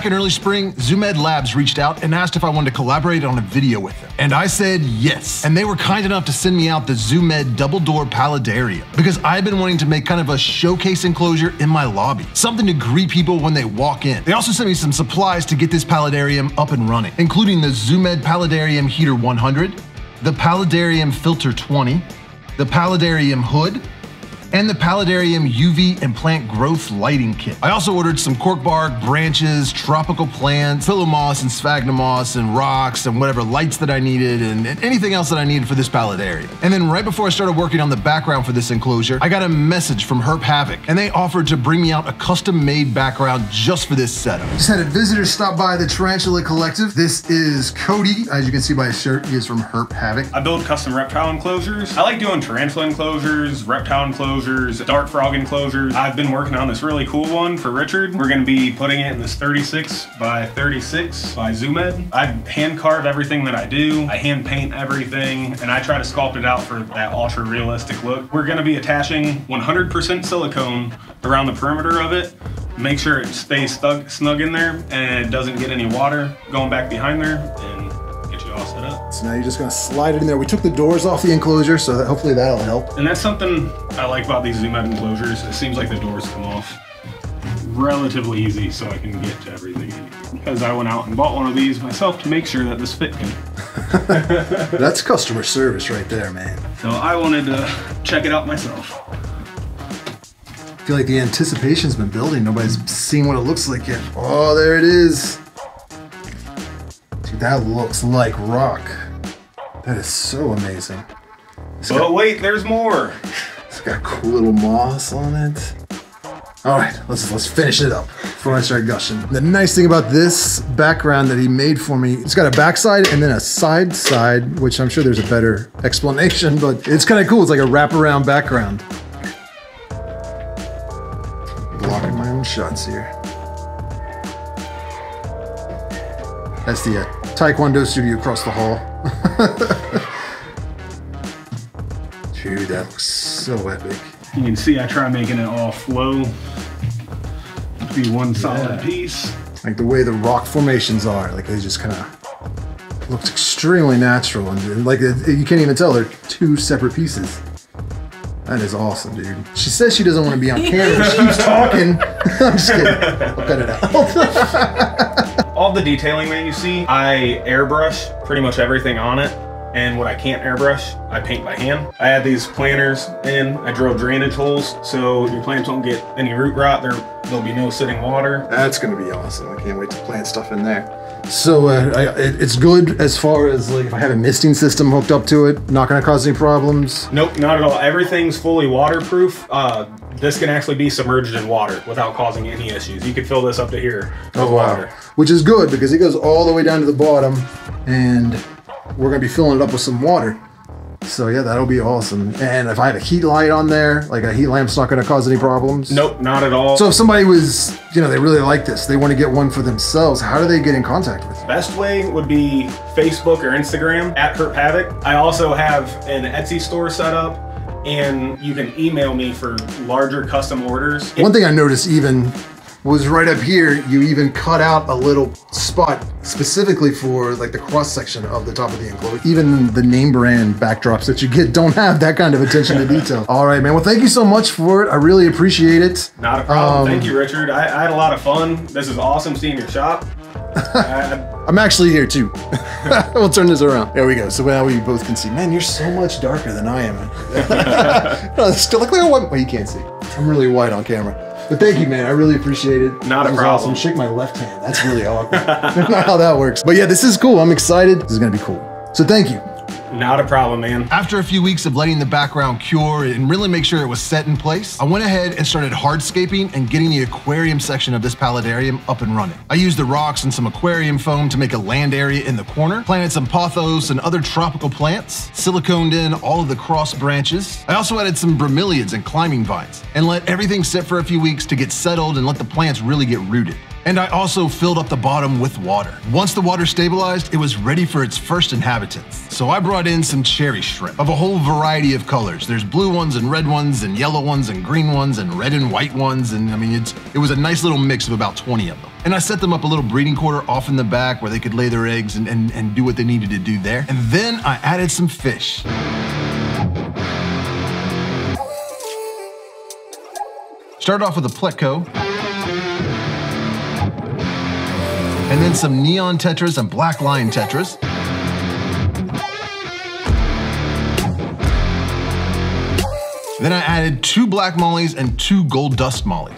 Back in early spring, ZooMed Labs reached out and asked if I wanted to collaborate on a video with them. And I said yes. And they were kind enough to send me out the ZooMed double door paludarium because I've been wanting to make kind of a showcase enclosure in my lobby, something to greet people when they walk in. They also sent me some supplies to get this paludarium up and running, including the ZooMed Paludarium Heater 100, the Paludarium Filter 20, the Paludarium Hood, and the Paludarium UV and plant growth lighting kit. I also ordered some cork bark, branches, tropical plants, pillow moss and sphagnum moss and rocks and whatever lights that I needed and, and anything else that I needed for this paludarium. And then right before I started working on the background for this enclosure, I got a message from Herp Havoc and they offered to bring me out a custom made background just for this setup. Just had a visitor stop by the Tarantula Collective. This is Cody. As you can see by his shirt, he is from Herp Havoc. I build custom reptile enclosures. I like doing tarantula enclosures, reptile enclosures, dart frog enclosures. I've been working on this really cool one for Richard. We're gonna be putting it in this 36 by 36 by ZooMed. I hand carve everything that I do. I hand paint everything and I try to sculpt it out for that ultra realistic look. We're gonna be attaching 100% silicone around the perimeter of it make sure it stays snug, snug in there and it doesn't get any water going back behind there So now you're just gonna slide it in there. We took the doors off the enclosure, so that hopefully that'll help. And that's something I like about these ZooMed enclosures. It seems like the doors come off relatively easy so I can get to everything. Because I went out and bought one of these myself to make sure that this fit me. That's customer service right there, man. So I wanted to check it out myself. I feel like the anticipation's been building. Nobody's seen what it looks like yet. Oh, there it is. Dude, that looks like rock. That is so amazing. It's But got, wait, there's more. it's got cool little moss on it. All right, let's let's finish it up before I start gushing. The nice thing about this background that he made for me, it's got a backside and then a side side, which I'm sure there's a better explanation, but it's kind of cool. It's like a wraparound background. Blocking my own shots here. That's the uh, Taekwondo studio across the hall. Dude, that looks so epic. You can see I try making it all flow. Be one solid Yeah. piece. like the way the rock formations are like they just kind of looks extremely natural and, like you can't even tell they're two separate pieces that is awesome dude she says she doesn't want to be on camera she keeps talking i'm just kidding i'll cut it out All the detailing that you see, I airbrush pretty much everything on it. And what I can't airbrush, I paint by hand. I add these planters in. I drill drainage holes so your plants won't get any root rot. There, there'll be no sitting water. that's gonna be awesome i can't wait to plant stuff in there so uh, I, it, it's good as far as like if i have a misting system hooked up to it not gonna cause any problems Nope, not at all. Everything's fully waterproof. Uh, this can actually be submerged in water without causing any issues. You could fill this up to here with Oh wow. water. Which is good because it goes all the way down to the bottom and we're gonna be filling it up with some water. So yeah, that'll be awesome. And if I had a heat light on there, like a heat lamp's not gonna cause any problems. Nope, not at all. So if somebody was, you know, they really like this, they want to get one for themselves, how do they get in contact with you? Best way would be Facebook or Instagram at Herp Havoc. I also have an Etsy store set up, and you can email me for larger custom orders. One thing I noticed even was right up here, you even cut out a little spot specifically for like the cross section of the top of the enclosure. Even the name brand backdrops that you get don't have that kind of attention to detail. All right, man. Well, thank you so much for it. I really appreciate it. Not a problem. Um, Thank you, Richard. I, I had a lot of fun. This is awesome seeing your shop. I, I'm actually here too. we'll turn this around. There we go. So now we both can see. Man, you're so much darker than I am. no, still look like, a white. Well, you can't see. I'm really white on camera. But thank you, man. I really appreciate it. Not That a problem. Awesome. Shake my left hand. That's really awkward. Not how that works. But yeah, this is cool. I'm excited. This is gonna be cool. So thank you. Not a problem, man. After a few weeks of letting the background cure and really make sure it was set in place, I went ahead and started hardscaping and getting the aquarium section of this paludarium up and running. I used the rocks and some aquarium foam to make a land area in the corner, planted some pothos and other tropical plants, siliconed in all of the cross branches. I also added some bromeliads and climbing vines, and let everything sit for a few weeks to get settled and let the plants really get rooted. And I also filled up the bottom with water. Once the water stabilized, it was ready for its first inhabitants. So I brought in some cherry shrimp of a whole variety of colors. There's blue ones and red ones and yellow ones and green ones and red and white ones. And I mean, it's, it was a nice little mix of about 20 of them. And I set them up a little breeding quarter off in the back where they could lay their eggs and, and, and do what they needed to do there. And then I added some fish. Started off with a Pleco. And then some neon tetras and black lion tetras. Then I added two black mollies and two gold dust mollies.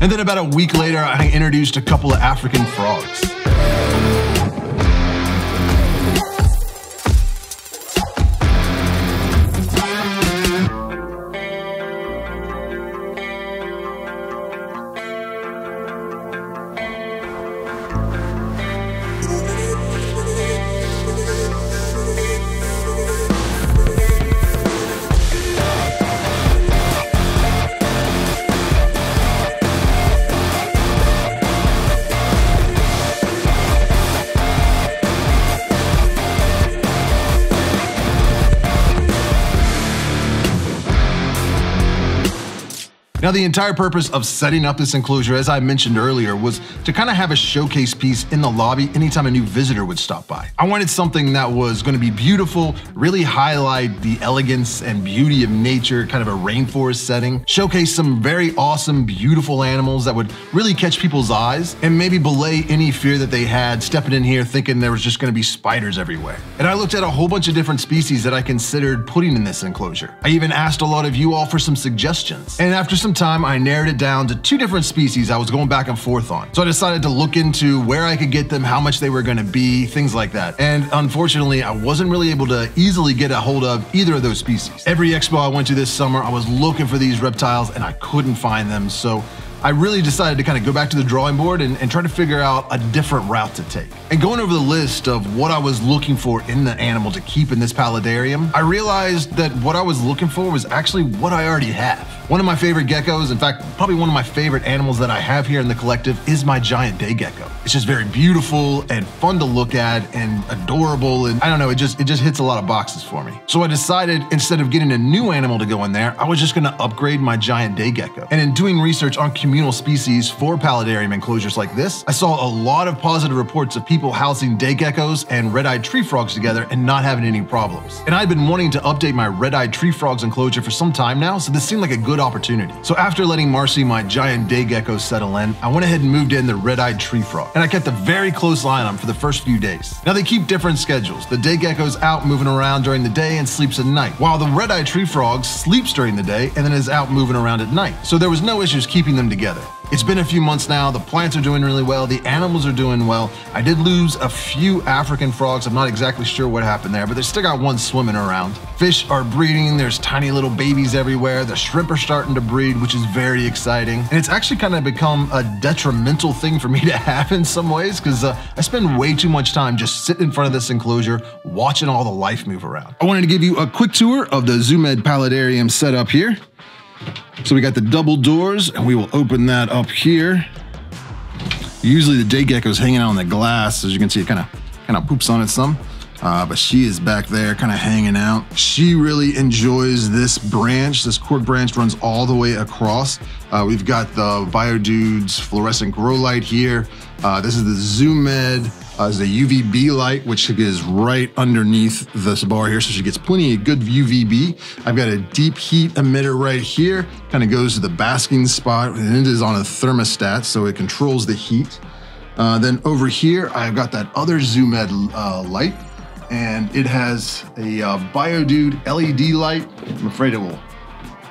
And then about a week later, I introduced a couple of African frogs. Now, the entire purpose of setting up this enclosure, as I mentioned earlier, was to kind of have a showcase piece in the lobby anytime a new visitor would stop by. I wanted something that was going to be beautiful, really highlight the elegance and beauty of nature, kind of a rainforest setting, showcase some very awesome, beautiful animals that would really catch people's eyes, and maybe belay any fear that they had stepping in here thinking there was just going to be spiders everywhere. And I looked at a whole bunch of different species that I considered putting in this enclosure. I even asked a lot of you all for some suggestions. And after some some time, I narrowed it down to two different species I was going back and forth on. So I decided to look into where I could get them, how much they were going to be, things like that. And unfortunately, I wasn't really able to easily get a hold of either of those species. Every expo I went to this summer, I was looking for these reptiles and I couldn't find them. So I really decided to kind of go back to the drawing board and, and, try to figure out a different route to take. And going over the list of what I was looking for in the animal to keep in this paludarium, I realized that what I was looking for was actually what I already have. One of my favorite geckos, in fact, probably one of my favorite animals that I have here in the collective is my giant day gecko. It's just very beautiful and fun to look at and adorable. And I don't know, it just, it just hits a lot of boxes for me. So I decided instead of getting a new animal to go in there, I was just gonna upgrade my giant day gecko. And in doing research on community communal species for paludarium enclosures like this, I saw a lot of positive reports of people housing day geckos and red-eyed tree frogs together and not having any problems. And I'd been wanting to update my red-eyed tree frogs enclosure for some time now, so this seemed like a good opportunity. So after letting Marcy, my giant day gecko, settle in, I went ahead and moved in the red-eyed tree frog. And I kept a very close line on them for the first few days. Now they keep different schedules. The day gecko's out moving around during the day and sleeps at night, while the red-eyed tree frog sleeps during the day and then is out moving around at night. So there was no issues keeping them together together. It's been a few months now. The plants are doing really well. The animals are doing well. I did lose a few African frogs. I'm not exactly sure what happened there, but they still got one swimming around. Fish are breeding. There's tiny little babies everywhere. The shrimp are starting to breed, which is very exciting. And it's actually kind of become a detrimental thing for me to have in some ways because uh, I spend way too much time just sitting in front of this enclosure watching all the life move around. I wanted to give you a quick tour of the Zoo Med Paludarium setup here. So we got the double doors and we will open that up here. Usually the day gecko's hanging out on the glass. As you can see, it kind of kind of poops on it some. Uh, but she is back there kind of hanging out. She really enjoys this branch. This cork branch runs all the way across. Uh, we've got the BioDudes fluorescent grow light here. Uh, this is the Zoo Med uh, is the UVB light, which is right underneath this bar here. So she gets plenty of good UVB. I've got a deep heat emitter right here, kind of goes to the basking spot, and it is on a thermostat, so it controls the heat. Uh, then over here, I've got that other Zoo Med uh, light, and it has a uh, BioDude LED light. I'm afraid it will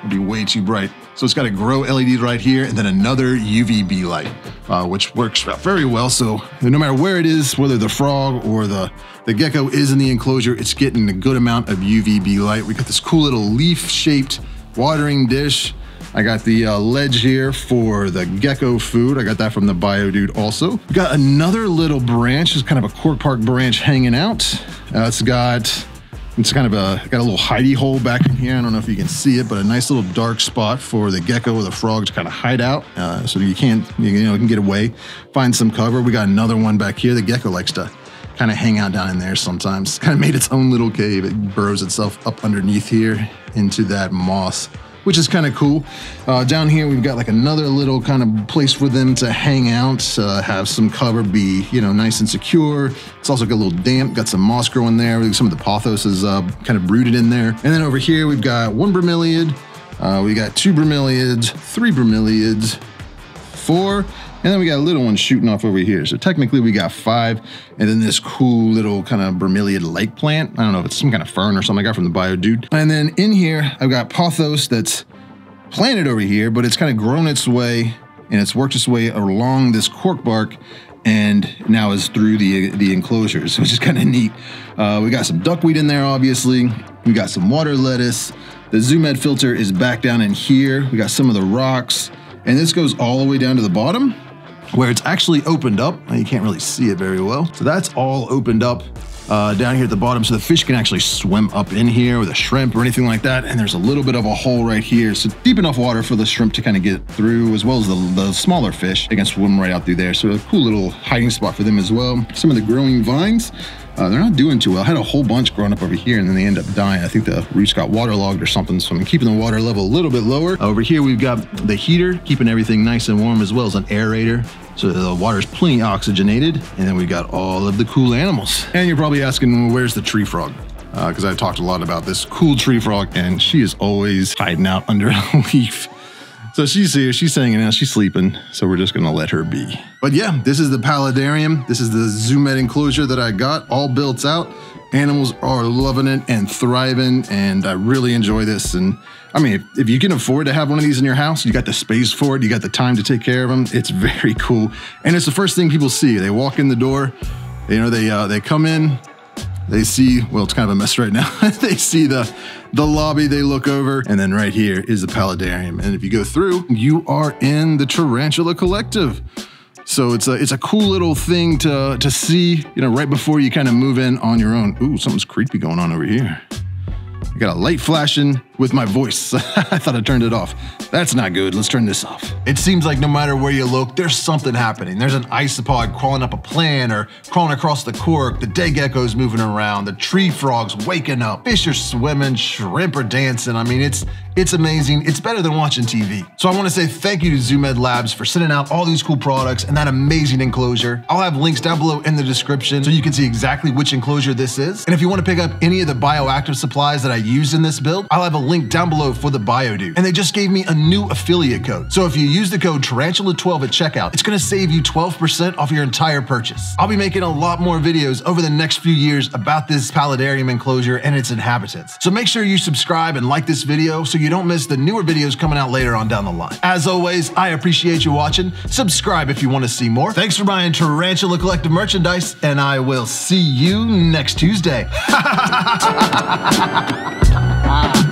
be way too bright. So it's got a grow LED right here and then another UVB light, uh, which works very well. So no matter where it is, whether the frog or the, the gecko is in the enclosure, it's getting a good amount of UVB light. We got this cool little leaf shaped watering dish I got the uh, ledge here for the gecko food. I got that from the Bio Dude also. Got another little branch, it's kind of a cork bark branch hanging out. Uh, it's got it's kind of a got a little hidey hole back in here. I don't know if you can see it, but a nice little dark spot for the gecko or the frog to kind of hide out, uh, so you can't you know can get away, find some cover. We got another one back here. The gecko likes to kind of hang out down in there sometimes. Kind of made its own little cave. It burrows itself up underneath here into that moss which is kind of cool. Uh, down here, we've got like another little kind of place for them to hang out, uh, have some cover, be, you know, nice and secure. It's also got a little damp, got some moss growing there. Some of the pothos is uh, kind of rooted in there. And then over here, we've got one bromeliad, uh, we got two bromeliads, three bromeliads, four, and then we got a little one shooting off over here. So technically we got five. And then this cool little kind of bromeliad lake plant. I don't know if it's some kind of fern or something I got from the bio dude. And then in here, I've got pothos that's planted over here, but it's kind of grown its way and it's worked its way along this cork bark and now is through the the enclosures, which is kind of neat. Uh, we got some duckweed in there, obviously. We got some water lettuce. The Zoo Med filter is back down in here. We got some of the rocks, and this goes all the way down to the bottom where it's actually opened up. You can't really see it very well. So that's all opened up uh, down here at the bottom so the fish can actually swim up in here with a shrimp or anything like that. And there's a little bit of a hole right here. So deep enough water for the shrimp to kind of get through as well as the, the smaller fish. They can swim right out through there. So a cool little hiding spot for them as well. Some of the growing vines, uh, they're not doing too well. I had a whole bunch growing up over here and then they end up dying. I think the roots got waterlogged or something. So I'm keeping the water level a little bit lower. Over here, we've got the heater, keeping everything nice and warm as well as an aerator. So the water's plenty oxygenated. And then we've got all of the cool animals. And you're probably asking, well, where's the tree frog? Because uh, I talked a lot about this cool tree frog and she is always hiding out under a leaf. So she's here, she's hanging out, she's sleeping, so we're just gonna let her be. But yeah, this is the paludarium. This is the Zoo Med enclosure that I got, all built out. Animals are loving it and thriving, and I really enjoy this. And I mean, if, if, you can afford to have one of these in your house, you got the space for it, you got the time to take care of them. It's very cool, and it's the first thing people see. They walk in the door, you know, they uh, they come in, they see, well, it's kind of a mess right now. they see the, the lobby, they look over, and then right here is the paludarium. And if you go through, you are in the Tarantula Collective. So it's a it's a cool little thing to to see, you know, right before you kind of move in on your own. Ooh, something's creepy going on over here. I got a light flashing with my voice. I thought I turned it off. That's not good. Let's turn this off. It seems like no matter where you look, there's something happening. There's an isopod crawling up a plant or crawling across the cork, the day geckos moving around, the tree frogs waking up, fish are swimming, shrimp are dancing. I mean, it's it's amazing. It's better than watching TV. So I want to say thank you to Zoo Med Labs for sending out all these cool products and that amazing enclosure. I'll have links down below in the description so you can see exactly which enclosure this is. And if you want to pick up any of the bioactive supplies that I used in this build, I'll have a link down below for the BioDude. And they just gave me a new affiliate code. So if you use the code Tarantula12 at checkout, it's going to save you 12% off your entire purchase. I'll be making a lot more videos over the next few years about this paludarium enclosure and its inhabitants. So make sure you subscribe and like this video so you don't miss the newer videos coming out later on down the line. As always, I appreciate you watching. Subscribe if you want to see more. Thanks for buying Tarantula Collective merchandise, and I will see you next Tuesday. Ah.